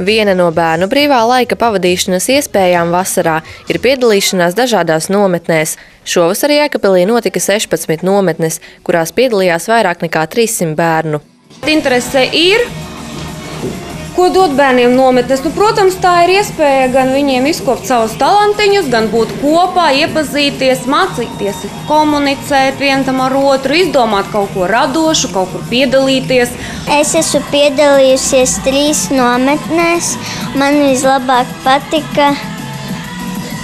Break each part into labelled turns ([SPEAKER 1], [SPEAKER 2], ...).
[SPEAKER 1] Viena no bērnu brīvā laika pavadīšanas iespējām vasarā ir piedalīšanās dažādās nometnēs. Šovasar Jēkabpilī notika 16 nometnes, kurās piedalījās vairāk nekā 300 bērnu.
[SPEAKER 2] Interese ir, ko dot bērniem nometnes. Nu, protams, tā ir iespēja gan viņiem izkopt savus talantiņus, gan būt kopā, iepazīties, mācīties, komunicēt vienam ar otru, izdomāt kaut ko radošu, kaut kur piedalīties.
[SPEAKER 3] Es esmu piedalījusies trīs nometnēs. Man vislabāk patika,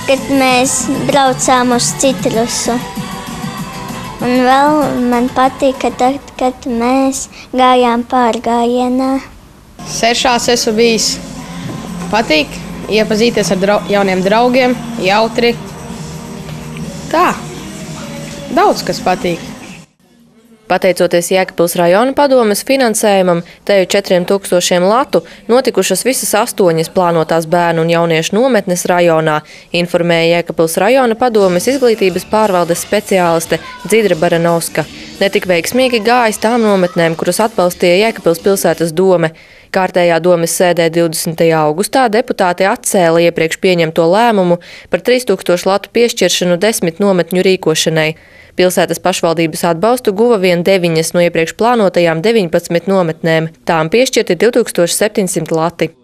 [SPEAKER 3] kad mēs braucām uz citrusu. Un vēl man patika, tad, kad mēs gājām pārgājienā.
[SPEAKER 4] Sešās esmu bijis. Patīk iepazīties ar drau jauniem draugiem, jautri. Tā, daudz kas patīk.
[SPEAKER 1] Pateicoties Jēkabpils rajona padomes finansējumam, teju 4000 latu, notikušas visas astoņas plānotās bērnu un jauniešu nometnes rajonā, informēja Jēkabpils rajona padomes izglītības pārvaldes speciāliste Dzidra Baranovska. Netik veiksmīgi gājis tām nometnēm, kuras atbalstīja Jēkabpils pilsētas dome. Kārtējā domes sēdē 20. augustā deputāti atcēla iepriekš pieņemto lēmumu par 3000 latu piešķiršanu desmit nometņu rīkošanai. Pilsētas pašvaldības atbalstu guva vien deviņas no iepriekš plānotajām 19 nometnēm. Tām piešķirti 2700 lati.